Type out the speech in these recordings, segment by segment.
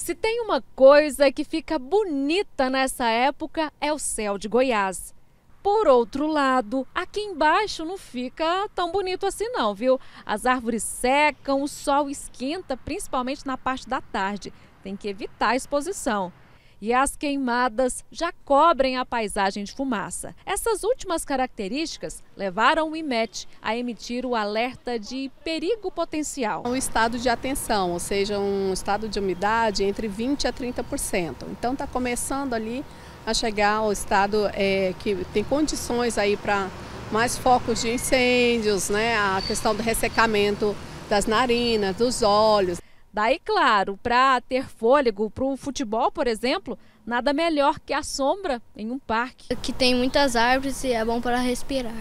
Se tem uma coisa que fica bonita nessa época é o céu de Goiás. Por outro lado, aqui embaixo não fica tão bonito assim não, viu? As árvores secam, o sol esquenta, principalmente na parte da tarde. Tem que evitar a exposição e as queimadas já cobrem a paisagem de fumaça. Essas últimas características levaram o IMET a emitir o alerta de perigo potencial. Um estado de atenção, ou seja, um estado de umidade entre 20% a 30%. Então está começando ali a chegar ao estado é, que tem condições aí para mais focos de incêndios, né? a questão do ressecamento das narinas, dos olhos. Daí, claro, para ter fôlego para o futebol, por exemplo, nada melhor que a sombra em um parque. Que tem muitas árvores e é bom para respirar.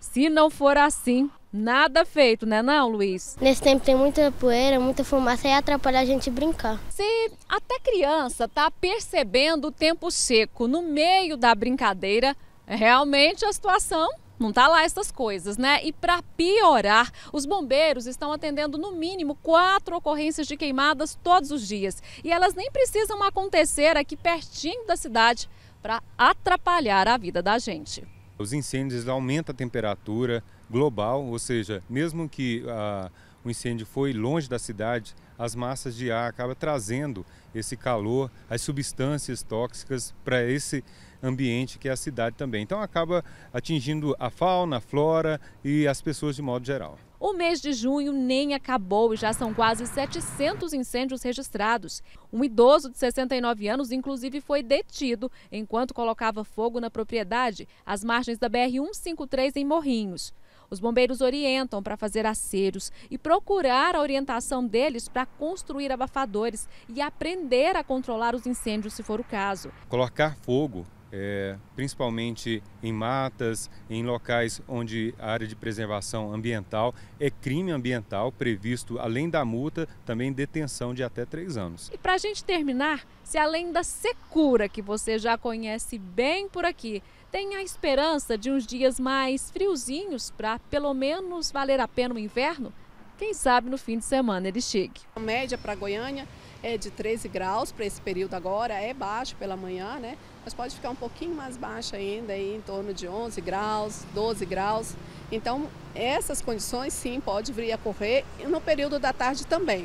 Se não for assim, nada feito, né não, Luiz? Nesse tempo tem muita poeira, muita fumaça e atrapalha a gente brincar. Se até criança tá percebendo o tempo seco no meio da brincadeira, realmente a situação não tá lá essas coisas, né? E para piorar, os bombeiros estão atendendo no mínimo quatro ocorrências de queimadas todos os dias. E elas nem precisam acontecer aqui pertinho da cidade para atrapalhar a vida da gente. Os incêndios aumentam a temperatura global, ou seja, mesmo que a, o incêndio foi longe da cidade, as massas de ar acabam trazendo esse calor, as substâncias tóxicas para esse ambiente que é a cidade também. Então acaba atingindo a fauna, a flora e as pessoas de modo geral. O mês de junho nem acabou e já são quase 700 incêndios registrados. Um idoso de 69 anos, inclusive, foi detido enquanto colocava fogo na propriedade às margens da BR-153 em Morrinhos. Os bombeiros orientam para fazer aceros e procurar a orientação deles para construir abafadores e aprender a controlar os incêndios se for o caso. Colocar fogo é, principalmente em matas, em locais onde a área de preservação ambiental é crime ambiental previsto, além da multa, também detenção de até três anos. E para a gente terminar, se além da secura que você já conhece bem por aqui, tem a esperança de uns dias mais friozinhos para pelo menos valer a pena o inverno, quem sabe no fim de semana ele chegue. A média para Goiânia é de 13 graus para esse período agora, é baixo pela manhã, né? Mas pode ficar um pouquinho mais baixo ainda, aí, em torno de 11 graus, 12 graus. Então, essas condições sim pode vir a ocorrer no período da tarde também.